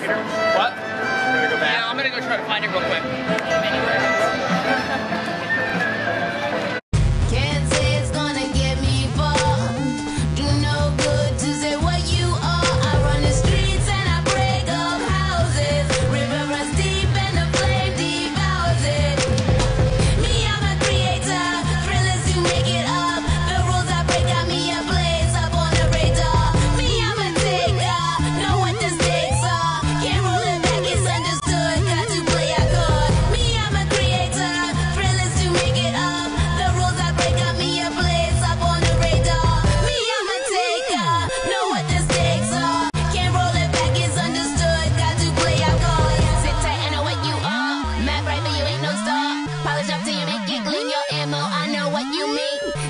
Peter? What? I'm gonna go back. Yeah, I'm gonna go try to find it real quick.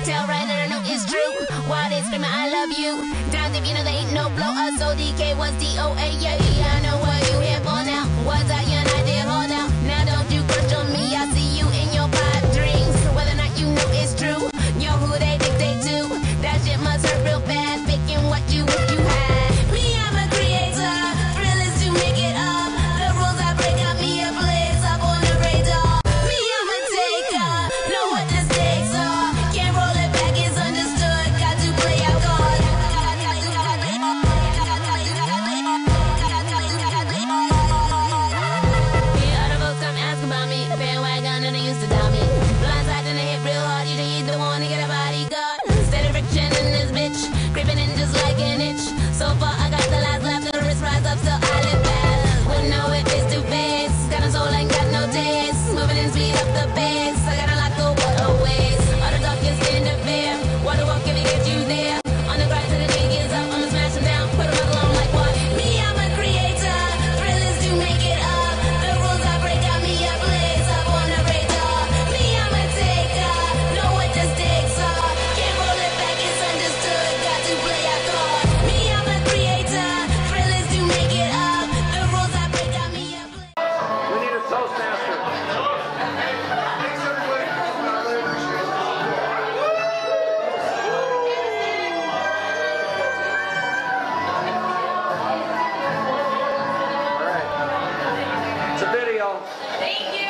Tell right and I know it's true. Why they screaming, I love you. Dimes if you know they ain't no blow us. O D K was DOA, yeah. bandwagon and they used to doubt me. Thank you.